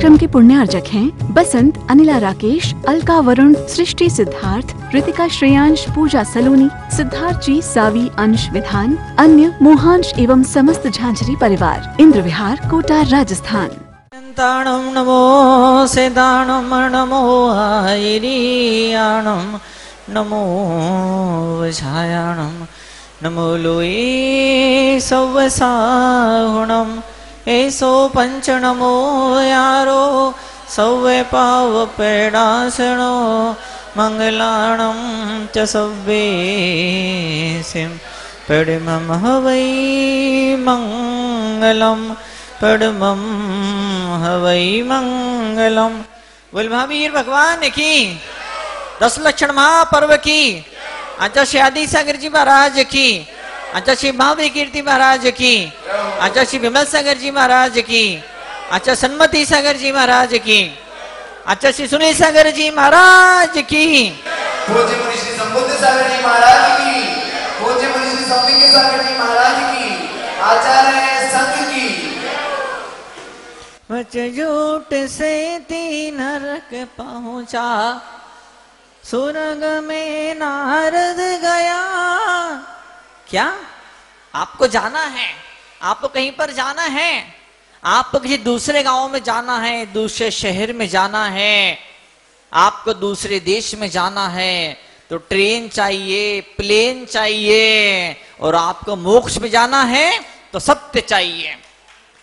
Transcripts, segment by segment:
कार्यक्रम के पुण्यार्जक हैं बसंत, अनिला राकेश, अलका वरुण, सृष्टि सिद्धार्थ, रितिका श्रेयांश, पूजा सलोनी सिद्धार्थ जी सावी अंश विधान, अन्य, मोहांश एवं समस्त झांझरी परिवार, इंद्र विहार, कोटा, राजस्थान। नमो सेदाणं नमो आयिरीयाणं नमो नमो लोये सौवसाहुणम् एसो पञ्च नमो यारो सौवे पाव पेडासणो मङ्गलाणं च सव्वे सिं। पडिमं हवै मङ्गलम् पडमम हवै मंगलम। बोल महावीर, भगवान की? दस लक्षण महापर्व की। आचा श्री आदि सागर आचा श्री महावीर कीर्ति महाराज की। आचा श्री विमल सागर जी महाराज की। आचा सन्मति सागर जी महाराज की। आचा श्री सुनील सागर जी महाराज की। पूज्य मुनि श्री संबुद्ध सागर जी महाराज की। पूज्य मुनि श्री संबिके सागर जी महाराज की। आचार्य संघ की। वच झूठ से तीन नरक पहुँचा। स्वर्ग में नारद गया। क्या? आपको जाना है। आपको कहीं पर जाना है। आपको किसी दूसरे गाँव में जाना है, दूसरे शहर में जाना है। आपको दूसरे देश में जाना है। तो ट्रेन चाहिए, प्लेन चाहिए और आपको मोक्ष में जाना है तो सत्य चाहिए।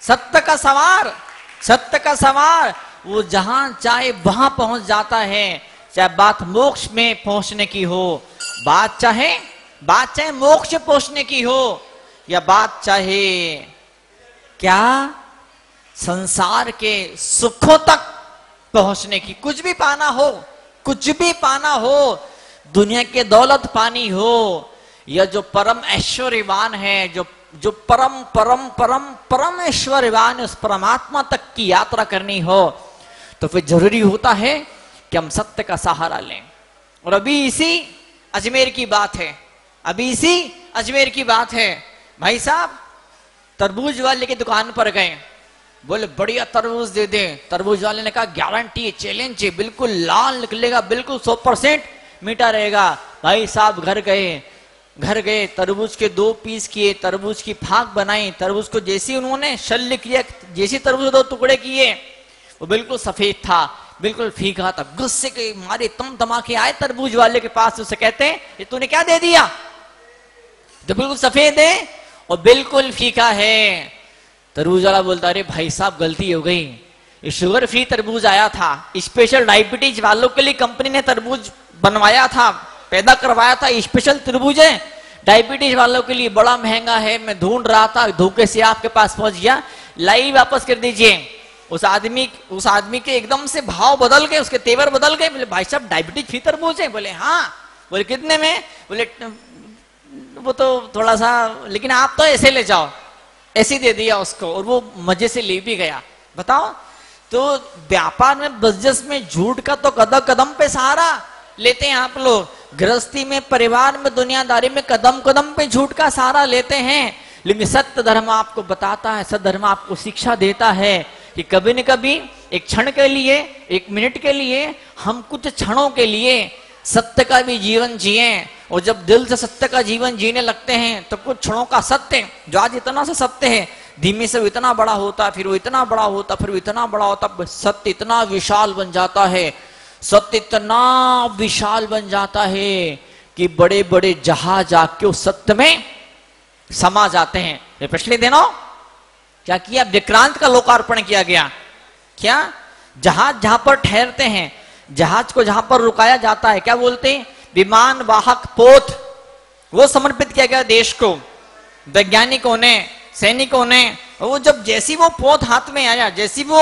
सत्य का सवार, सत्य का सवार, वो जहाँ चाहे वहाँ पहुँच जाता है। चाहे बात मोक्ष में पहुँचने की हो, बात चाहे बात चाहे मोक्ष पहुँचने की हो या बात चाहे क्या संसार के सुखों तक पहुँचने की, कुछ भी पाना हो, कुछ भी पाना हो, दुनिया के दौलत पानी हो, या जो परम ऐश्वर्यवान है, जो जो परम परम परम परम ऐश्वर्यवान उस परमात्मा तक की यात्रा करनी हो तो फिर ज़रूरी होता है कि हम सत्य का सहारा लें। और अभी इसी अजमेर की बात है। अभी इसी अजमेर की बात है। भाई साहब, तरबूज वाले की दुकान पर गए। बोले, बढ़िया तरबूज दे दे। तरबूज वाले ने कहा गारंटी चैलेंज है, बिल्कुल लाल निकलेगा, बिल्कुल सौ परसेंट मीठा रहेगा। भाई साहब घर गए। घर गए, तरबूज के दो पीस किए, तरबूज की फाक बनाई। तरबूज को जैसे उन्होंने शल्य किया जैसे तरबूज दो टुकड़े किए, वो बिल्कुल सफ़ेद था, बिल्कुल फीका था। गुस्से के मारे तम तमाके आए तरबूज वाले के पास, उसे कहते हैं तूने क्या दे दिया? तो बिल्कुल सफ़ेद है और बिल्कुल फीका है। तरबूज वाला बोलता, अरे भाई साहब, गलती हो गई। शुगर फ्री तरबूज आया था। स्पेशल डायबिटीज़ वालों के लिए कंपनी ने तरबूज बनवाया था, पैदा करवाया था। स्पेशल तरबूज है। डायबिटीज़ वालों के लिए बड़ा महँगा है। मैं ढूंढ रहा था, धोखे से आपके पास पहुँच गया। लाई वापस कर दीजिए। उस आदमी उस आदमी के एकदम से भाव बदल गए, उसके तेवर बदल गए। बोले, भाई साहब डायबिटीज़ फ्री तरबूज है? बोले हाँ। बोले, कितने में? बोले वो तो थोड़ा सा, लेकिन आप तो ऐसे ले जाओ। ऐसे दे दिया उसको और वो मज़े से ले भी गया। बताओ तो व्यापार में बिज़नेस में झूठ का तो कदम कदम पे सहारा लेते हैं आप लोग। गृहस्थी में, परिवार में, दुनियादारी में कदम कदम पे झूठ का सहारा लेते हैं। लेकिन सत्य धर्म आपको बताता है, सत्य धर्म आपको शिक्षा देता है कि कभी न कभी एक क्षण के लिए, एक मिनट के लिए, हम कुछ क्षणों के लिए सत्य का भी जीवन जिए। और जब दिल से सत्य का जीवन जीने लगते हैं तो कुछ क्षणों का सत्य जो आज इतना सा सत्य है, धीमे से वो इतना बड़ा होता है फिर वो इतना बड़ा होता, फिर वो इतना बड़ा होता सत्य इतना विशाल बन जाता है। सत्य इतना विशाल बन जाता है कि बड़े बड़े जहाज़ आके उस सत्य में समा जाते हैं। पिछले दिनों क्या किया? विक्रांत का लोकार्पण किया गया। क्या? जहाज़ जहाँ पर ठहरते हैं, जहाज़ को जहाँ पर रुकाया जाता है, क्या बोलते हैं? विमान वाहक पोत, वो समर्पित किया गया देश को। वैज्ञानिकों ने, सैनिकों ने, वो जब जैसी वो पोत हाथ में आया, जैसी वो,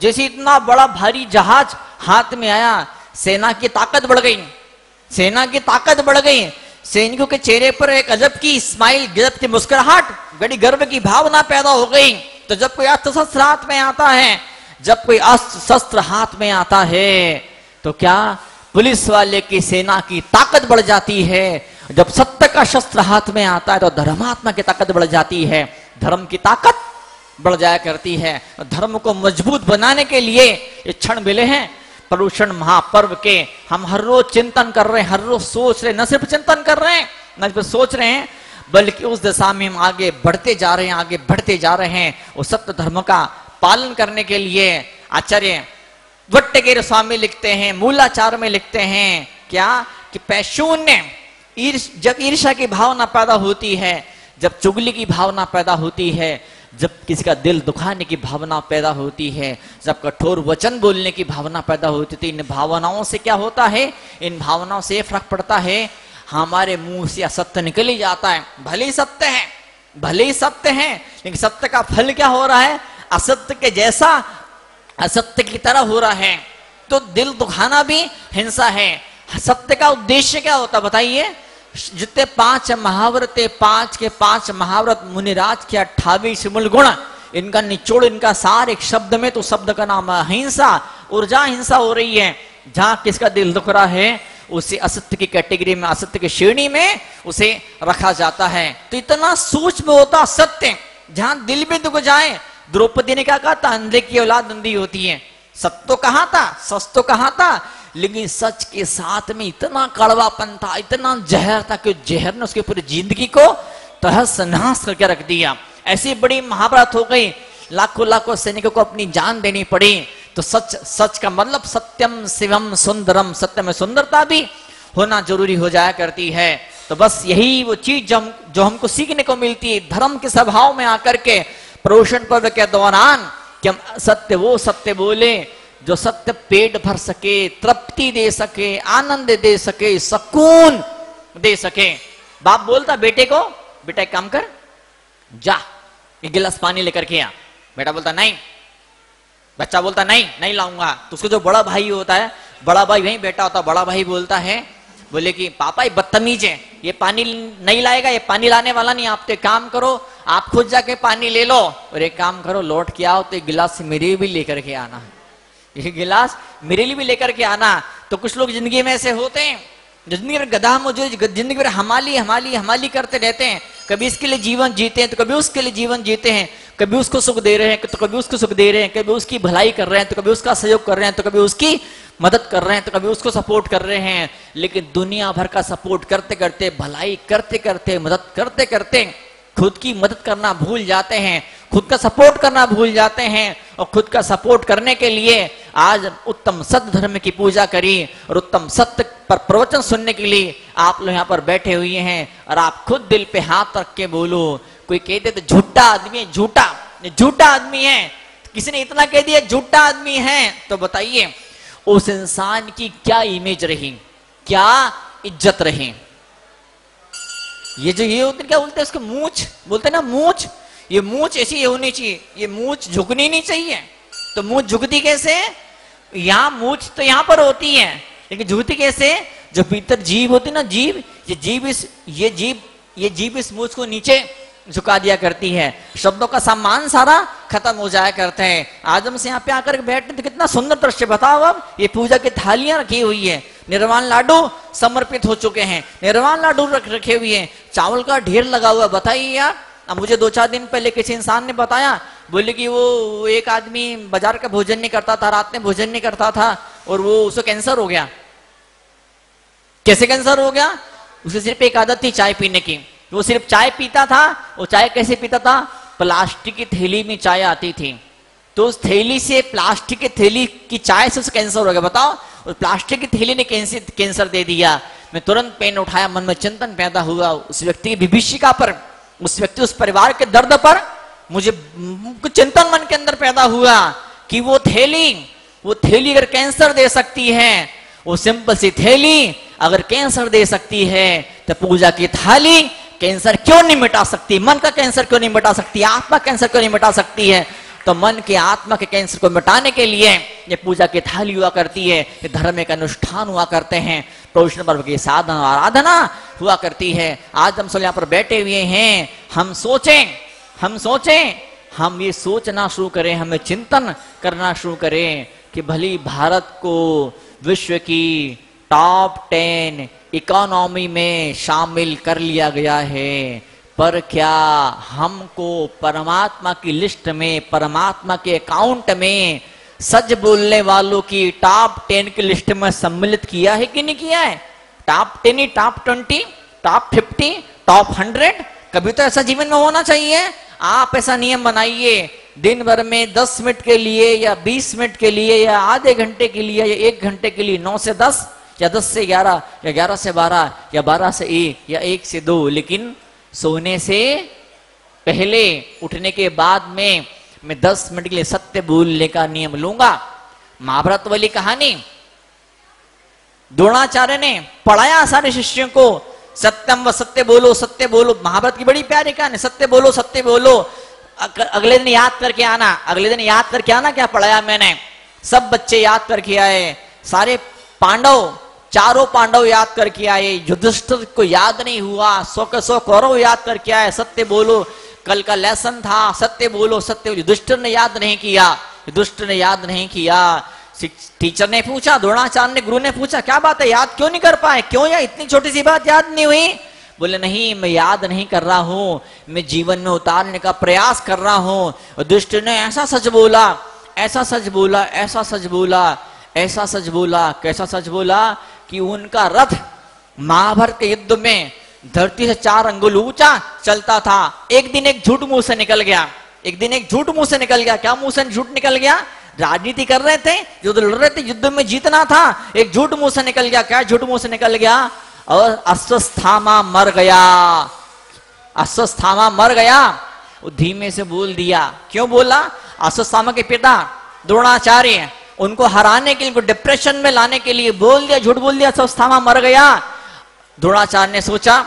जैसी इतना बड़ा भारी जहाज़ हाथ में आया, सेना की ताकत बढ़ गई। सेना की ताकत बढ़ गई। सैनिकों के चेहरे पर एक अजब की स्माइल गजब की मुस्कुराहट, बड़ी गर्व की भावना पैदा हो गई। तो जब कोई अस्त्र शस्त्र हाथ में आता है, जब कोई अस्त्र शस्त्र हाथ में आता है तो क्या पुलिस वाले की सेना की ताकत बढ़ जाती है। जब सत्य का शस्त्र हाथ में आता है तो धर्मात्मा की ताकत बढ़ जाती है। धर्म की ताकत बढ़ जाया करती है। धर्म को मज़बूत बनाने के लिए ये क्षण मिले हैं। प्रदूषण महापर्व के हम हर रोज चिंतन कर रहे हैं, हर रोज सोच रहे न सिर्फ़ चिंतन कर रहे हैं, न सिर्फ़ सोच रहे हैं, बल्कि उस दिशा में हम आगे बढ़ते जा रहे हैं, आगे बढ़ते जा रहे हैं। उस सत्य धर्म का पालन करने के लिए आचार्य वट्टगिर स्वामी लिखते हैं, मूलाचार में लिखते हैं, क्या? कि पैशून्य। जब ईर्षा की भावना पैदा होती है, जब चुगली की भावना पैदा होती है, जब किसी का दिल दुखाने की भावना पैदा होती है, जब कठोर वचन बोलने की भावना पैदा होती थी इन भावनाओं से क्या होता है? इन भावनाओं से फ़र्क पड़ता है। हमारे मुँह से असत्य निकल ही जाता है। भले ही सत्य है, भले ही सत्य है, लेकिन सत्य का फल क्या हो रहा है? असत्य के जैसा असत्य की तरह हो रहा है तो दिल दुखाना भी हिंसा है। सत्य का उद्देश्य क्या होता बताइए? जितने पाँच महाव्रत पाँच के पाँच महाव्रत, मुनिराज के अट्ठावीस मूल गुण इनका निचोड़, इनका सार एक शब्द में तो शब्द का नाम अहिंसा और जहाँ हिंसा हो रही है। जहाँ किसका दिल दुख रहा है, उसे असत्य की कैटेगरी में, असत्य की श्रेणी में उसे रखा जाता है। तो इतना सूक्ष्म होता सत्य, जहाँ दिल भी दुख जाए द्रौपदी ने क्या कहा था अंधे की औलाद अंधी होती है। सत्य तो कहा था? सच तो कहा था? लेकिन सच के साथ में इतना कड़वापन था, इतना जहर था कि जहर ने उसके पूरी ज़िंदगी को तहस नहस करके रख दिया। ऐसी बड़ी महाभारत हो गई। लाखों लाखों सैनिकों को अपनी जान देनी पड़ी। तो सच सच का मतलब सत्यम, शिवम, सुंदरम। सत्य में सुंदरता भी होना ज़रूरी हो जाया करती है। तो बस यही वो चीज़ जो जो हमको सीखने को मिलती है। धर्म के स्वभाव में आकर के प्रोषण पर्व के दौरान कि हम सत्य वो सत्य बोले, जो सत्य पेट भर सके, तृप्ति दे सके, आनंद दे सके, सुकून दे सके। बाप बोलता, बेटे को, बेटा एक काम कर, जा, एक गिलास पानी लेकर के आ। बेटा बोलता, नहीं। बच्चा बोलता, नहीं नहीं लाऊँगा। तो उसको जो बड़ा भाई होता है, बड़ा भाई वही बेटा होता बड़ा भाई बोलता है, बोले कि, पापा, ये बदतमीज है, ये पानी नहीं लाएगा, ये पानी लाने वाला नहीं, आप तो काम करो आप खुद जाके पानी ले लो। और एक काम करो, लौट के आओ तो एक गिलास मेरे भी लेकर के आना। ये गिलास मेरे लिए भी लेकर के आना। तो कुछ लोग ज़िंदगी में ऐसे होते हैं, ज़िंदगी में गधा मौजूद, ज़िंदगी में हमाली हमाली हमाली करते रहते हैं। कभी इसके लिए जीवन जीते हैं तो कभी उसके लिए जीवन जीते हैं। कभी उसको सुख दे रहे हैं तो कभी उसको सुख दे रहे हैं। कभी उसकी भलाई कर रहे हैं तो कभी उसका सहयोग कर रहे हैं तो कभी उसकी मदद कर रहे हैं तो कभी उसको सपोर्ट कर रहे हैं। लेकिन दुनिया भर का सपोर्ट करते करते भलाई करते करते मदद करते करते खुद की मदद करना भूल जाते हैं, खुद का सपोर्ट करना भूल जाते हैं और खुद का सपोर्ट करने के लिए आज उत्तम सत्य धर्म की पूजा करी और उत्तम सत्य पर प्रवचन सुनने के लिए आप लोग यहाँ पर बैठे हुए हैं और आप खुद दिल पे हाथ रख के बोलो, कोई कहते तो झूठा आदमी है, झूठा झूठा आदमी है। किसी ने इतना कह दिया, झूठा आदमी है? तो बताइए, उस इंसान की क्या इमेज रही, क्या इज़्ज़त रही? ये जो ये होते क्या बोलते हैं उसको मूछ? बोलते ना मूछ? ये मूछ ऐसी होनी चाहिए। ये मूछ झुकनी नहीं चाहिए। तो मूछ झुकती कैसे यहाँ मूछ तो यहाँ पर होती है, लेकिन झुकती कैसे जो भीतर जीव होती ना, जीव, ये जीव इस, ये जीव ये जीव इस मूछ को नीचे झुका दिया करती है। शब्दों का सम्मान सारा खत्म हो जाया करते हैं। आज हम से यहाँ पे आकर बैठते तो कितना सुंदर दृश्य। बताओ अब, ये पूजा की थालियाँ रखी हुई है। निर्वाण लाडू समर्पित हो चुके हैं। निर्वाण लाडू रख रखे हुए हैं। चावल का ढेर लगा हुआ, बताइए यार। अब मुझे दो चार दिन पहले किसी इंसान ने बताया, बोले कि वो एक आदमी बाज़ार का भोजन नहीं करता था, रात में भोजन नहीं करता था, और वो उसको कैंसर हो गया। कैसे कैंसर हो गया? उसे सिर्फ़ एक आदत थी चाय पीने की। वो सिर्फ़ चाय पीता था वो चाय कैसे पीता था? प्लास्टिक की थैली में चाय आती थी। तो उस थैली से, प्लास्टिक की थैली की चाय से उसे कैंसर हो गया। बताओ उस प्लास्टिक की थैली ने कैंसर कैंसर दे दिया। मैं तुरंत पेन उठाया, मन में चिंतन पैदा हुआ। उस व्यक्ति की विभीषिका पर, उस व्यक्ति, उस परिवार के दर्द पर मुझे चिंतन मन के अंदर पैदा हुआ कि वो थैली वो थैली अगर कैंसर दे सकती है, वो सिंपल सी थैली अगर कैंसर दे सकती है तो पूजा की थाली कैंसर क्यों नहीं मिटा सकती? मन का कैंसर क्यों नहीं मिटा सकती? आत्मा कैंसर क्यों नहीं मिटा सकती है? तो मन के आत्मा के कैंसर को मिटाने के लिए ये पूजा की थाली हुआ करती है, ये धर्म के अनुष्ठान हुआ करते हैं। प्रभुष्ण पर्व की साधना आराधना हुआ करती है। आज हम सब यहाँ पर बैठे हुए हैं। हम सोचें हम सोचें, हम ये सोचना शुरू करें, हमें चिंतन करना शुरू करें कि भली भारत को विश्व की टॉप टेन इकोनॉमी में शामिल कर लिया गया है। पर क्या हमको परमात्मा की लिस्ट में, परमात्मा के अकाउंट में सच बोलने वालों की टॉप टेन की लिस्ट में सम्मिलित किया है कि नहीं किया है? टॉप टेन ही top twenty top fifty top hundred कभी तो ऐसा जीवन में होना चाहिए। आप ऐसा नियम बनाइए, दिन भर में दस मिनट के लिए या बीस मिनट के लिए या आधे घंटे के लिए या एक घंटे के लिए, नौ से दस, या दस से ग्यारह, या ग्यारह से बारह, या बारह से एक, या एक से दो, लेकिन सोने से पहले उठने के बाद में मैं दस मिनट के लिए सत्य बोलने का नियम लूँगा। महाभारत वाली कहानी। द्रोणाचार्य ने पढ़ाया सारे शिष्यों को, सत्यम व सत्य बोलो सत्य बोलो। महाभारत की बड़ी प्यारी कहानी, सत्य बोलो सत्य बोलो। अगले दिन याद करके आना, अगले दिन याद करके आना क्या पढ़ाया मैंने। सब बच्चे याद करके आए। सारे पांडव चारों पांडव याद करके आए, युधिष्ठिर को याद नहीं हुआ सौ के सौ कौरव याद करके आए, सत्य बोलो, कल का लेसन था, सत्य बोलो, सत्य युधिष्ठिर ने याद नहीं किया, युधिष्ठिर ने याद नहीं किया। टीचर ने पूछा, द्रोणाचार्य ने, गुरु ने पूछा, क्या बात है, याद क्यों नहीं कर पाए? क्यों या इतनी छोटी सी बात याद नहीं हुई? बोले, नहीं, मैं याद नहीं कर रहा हूँ, मैं जीवन में उतारने का प्रयास कर रहा हूँ। दुष्ट ने ऐसा सच बोला, ऐसा सच बोला, ऐसा सच बोला, ऐसा सच बोला, कैसा सच बोला? कि उनका रथ महाभारत के युद्ध में धरती से चार अंगुल ऊँचा चलता था। एक दिन एक झूठ मुँह से निकल गया। एक दिन एक झूठ मुँह से निकल गया। क्या मुँह से झूठ निकल गया? राजनीति कर रहे थे युद्ध लड़ रहे थे, युद्ध में जीतना था। एक झूठ मुँह से निकल गया। क्या झूठ मुँह से निकल गया? और अस्वस्थामा मर गया। अस्वस्थामा मर गया। धीमे से बोल दिया। क्यों बोला? अस्वस्थामा के पिता द्रोणाचार्य उनको हराने के लिए, उनको डिप्रेशन में लाने के लिए बोल दिया, झूठ बोल दिया अस्वस्थामा मर गया। द्रोणाचार्य ने सोचा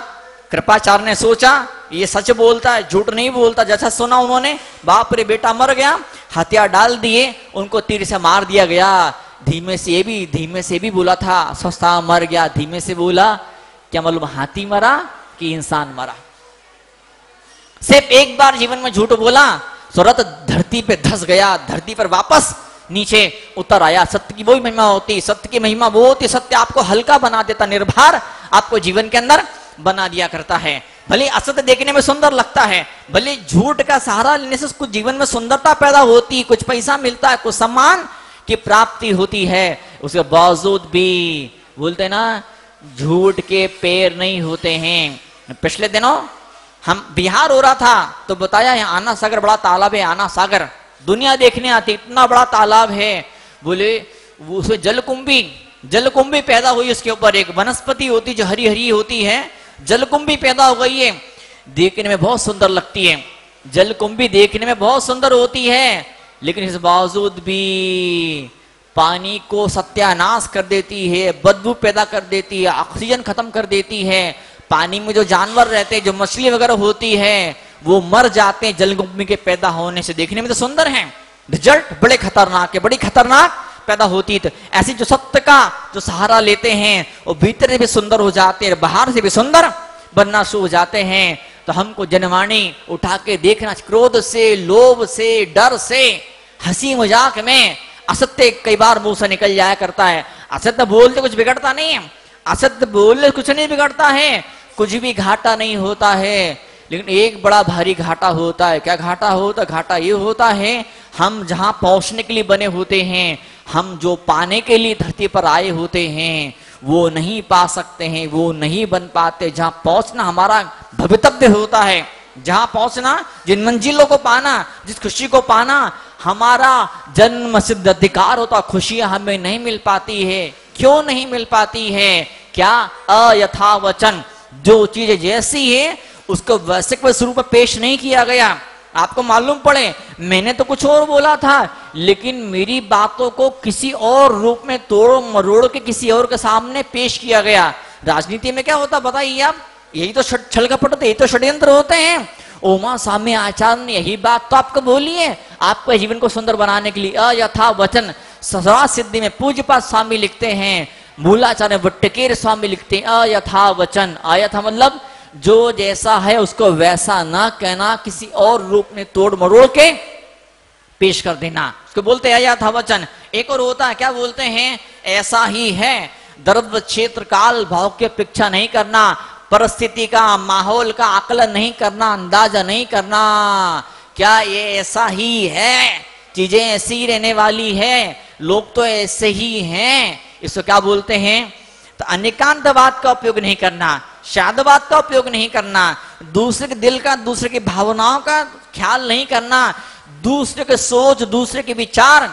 कृपाचार्य ने सोचा, ये सच बोलता है, झूठ नहीं बोलता, जैसा सुना उन्होंने, बाप रे बेटा मर गया, हथियार डाल दिए, उनको तीर से मार दिया गया। धीमे से ये भी, धीमे से भी बोला था सस्ता मर गया, धीमे से बोला, क्या मालूम हाथी मरा कि इंसान मरा। सिर्फ़ एक बार जीवन में झूठ बोला, सूरत धरती पे धस गया, धरती पर वापस नीचे उतर आया। सत्य की वही महिमा होती, सत्य की महिमा वो होती, सत्य आपको हल्का बना देता, निर्भर आपको जीवन के अंदर बना दिया करता है। भले असत्य देखने में सुंदर लगता है, भले झूठ का सहारा लेने से कुछ जीवन में सुंदरता पैदा होती, कुछ पैसा मिलता है, कुछ सम्मान की प्राप्ति होती है, उसके बावजूद भी बोलते ना, झूठ के पैर नहीं होते हैं। पिछले दिनों हम बिहार हो रहा था तो बताया आना सागर, बड़ा तालाब है, आना सागर। दुनिया देखने आती, इतना बड़ा तालाब है। बोले उसमें जलकुंभी जलकुंभी पैदा हुई उसके ऊपर। एक वनस्पति होती जो हरी हरी होती है, जलकुंभी पैदा हो गई है। देखने में बहुत सुंदर लगती है। जलकुंभी देखने में बहुत सुंदर होती है। लेकिन इस बावजूद भी पानी को सत्यानाश कर देती है, बदबू पैदा कर देती है, ऑक्सीजन खत्म कर देती है। पानी में जो जानवर रहते हैं, जो मछली वगैरह होती है वो मर जाते हैं जलकुंभी के पैदा होने से देखने में तो सुंदर है। रिज़ल्ट बड़े खतरनाक है। बड़ी खतरनाक पैदा होती है। तो ऐसी जो सत्य का जो सहारा लेते हैं, वो भीतर भी सुंदर हो जाते हैं बाहर से भी सुंदर बनना शुरू हो जाते हैं। तो हमको जनवाणी उठा के देखना, क्रोध से, लोभ से, डर से, हँसी मज़ाक में असत्य कई बार मुँह से निकल जाया करता है। असत्य बोलते कुछ बिगड़ता नहीं है। असत्य बोलने कुछ नहीं बिगड़ता है। कुछ भी घाटा नहीं होता है। लेकिन एक बड़ा भारी घाटा होता है। क्या घाटा होता? घाटा ये होता है, हम जहाँ पहुँचने के लिए बने होते हैं, हम जो पाने के लिए धरती पर आए होते हैं, वो नहीं पा सकते हैं, वो नहीं बन पाते। जहाँ पहुँचना हमारा भवितव्य होता है, जहाँ पहुँचना, जिन मंजिलों को पाना, जिस खुशी को पाना, हमारा जन्म सिद्ध अधिकार होता, खुशियाँ हमें नहीं मिल पाती है। क्यों नहीं मिल पाती है? क्या अयथावचन, जो चीज़ जैसी है उसको वैसे स्वरूप में पेश नहीं किया गया। आपको मालूम पड़े, मैंने तो कुछ और बोला था, लेकिन मेरी बातों को किसी और रूप में तोड़ मरोड़ के किसी और के सामने पेश किया गया। राजनीति में क्या होता बताइए आप? यही तो छल कपट यही तो षड्यंत्र होते हैं। ओमा साम्य आचार्य ने यही बात तो आपको बोली है आपके जीवन को सुंदर बनाने के लिए अयथा वचन ससरा सिद्धि में पूज्यपात स्वामी लिखते हैं, मूलाचार्य वट्टकेर स्वामी लिखते हैं, अयथा वचन। अयथा मतलब जो जैसा है उसको वैसा ना कहना, किसी और रूप में तोड़ मरोड़ के पेश कर देना। उसको बोलते हैं, या था वचन। एक और होता है, क्या बोलते हैं? ऐसा ही है। दर्द क्षेत्र काल भाव की अपेक्षा नहीं करना। परिस्थिति का, माहौल का आकलन नहीं करना, अंदाज़ा नहीं करना। क्या ये ऐसा ही है? चीज़ें ऐसी रहने वाली है। लोग तो ऐसे ही हैं। इसको क्या बोलते हैं? तो अनेकांतवाद का उपयोग नहीं करना। शादवाद का उपयोग नहीं करना, दूसरे के दिल का, दूसरे की भावनाओं का ख्याल नहीं करना, दूसरे के सोच, दूसरे के विचार,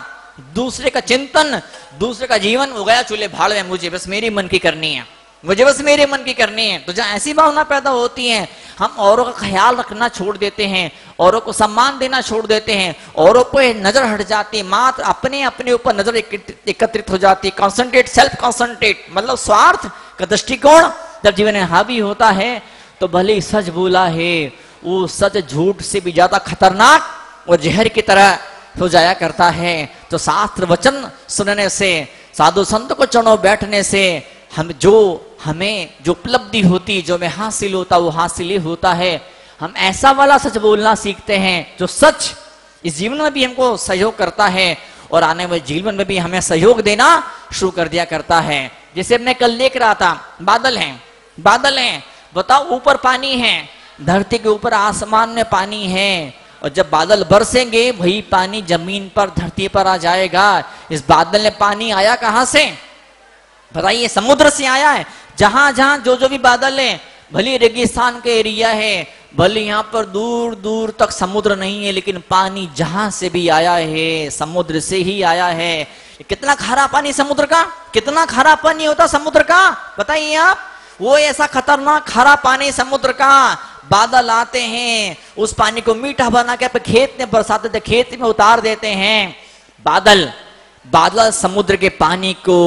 दूसरे का चिंतन, दूसरे का जीवन हो गया चूल्हे भाड़ में मुझे, बस मेरी मन की करनी है। मुझे बस मेरे मन की करनी है। तो जहाँ ऐसी भावना पैदा होती है, हम औरों का ख्याल रखना छोड़ देते हैं, औरों को सम्मान देना छोड़ देते हैं, औरों को नज़र हट जाती है मात्र अपने अपने ऊपर नज़र एकत्रित हो जाती है कॉन्सेंट्रेट सेल्फ कॉन्सेंट्रेट मतलब स्वार्थ का दृष्टिकोण। जब जीवन में हावी होता है तो भले सच बोला है, वो सच झूठ से भी ज़्यादा खतरनाक और जहर की तरह हो जाया करता है। तो शास्त्र वचन सुनने से, साधु संत को चढ़ो बैठने से, हम जो, हमें जो उपलब्धि होती, जो हमें हासिल होता, वो हासिल ही होता है। हम ऐसा वाला सच बोलना सीखते हैं, जो सच इस जीवन में भी हमको सहयोग करता है और आने वाले जीवन में भी हमें सहयोग देना शुरू कर दिया करता है। जैसे मैं कल देख रहा था, बादल हैं। बादल हैं। बताओ, ऊपर पानी है। धरती के ऊपर आसमान में पानी है। और जब बादल बरसेंगे, वही पानी ज़मीन पर, धरती पर आ जाएगा। इस बादल में पानी आया कहाँ से? बताइए, समुद्र से आया है। जहाँ जहाँ जो जो भी बादल है, भले रेगिस्तान के एरिया है, भले यहाँ पर दूर दूर तक समुद्र नहीं है, लेकिन पानी जहाँ से भी आया है, समुद्र से ही आया है। कितना खारा पानी समुद्र का? कितना खारा पानी होता समुद्र का? बताइए आप। वो ऐसा खतरनाक खारा पानी समुद्र का बादल आते हैं, उस पानी को मीठा बना के खेत में बरसाते थे, खेत में उतार देते हैं। बादल बादल समुद्र के पानी को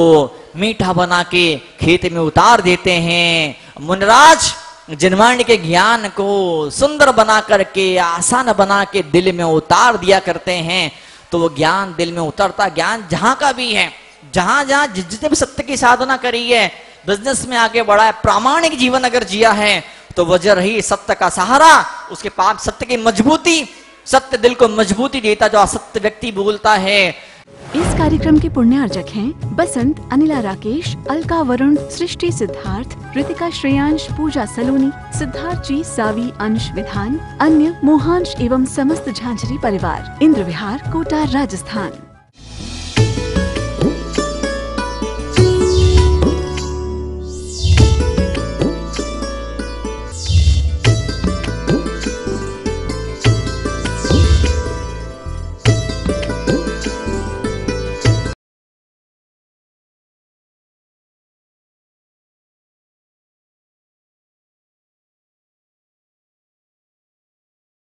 मीठा बना के खेत में उतार देते हैं। मुनराज, जनवाणी के ज्ञान को सुंदर बना करके, आसान बना के दिल में उतार दिया करते हैं तो वो ज्ञान दिल में उतरता। ज्ञान जहाँ का भी है जहाँ जहाँ जितने भी सत्य की साधना करी है बिज़नेस में आगे बढ़ा है, प्रामाणिक जीवन अगर जिया है तो वजह रही सत्य का सहारा, उसके पास सत्य की मजबूती, सत्य दिल को मजबूती देता जो असत्य व्यक्ति बोलता है। इस कार्यक्रम के पुण्यार्जक हैं बसंत, अनिला राकेश, अलका वरुण, सृष्टि सिद्धार्थ ऋतिका श्रेयांश, पूजा सलोनी सिद्धार्थ जी सावी, अंश विधान, अन्य, मोहांश एवं समस्त झांझरी परिवार, इंद्र विहार, कोटा, राजस्थान।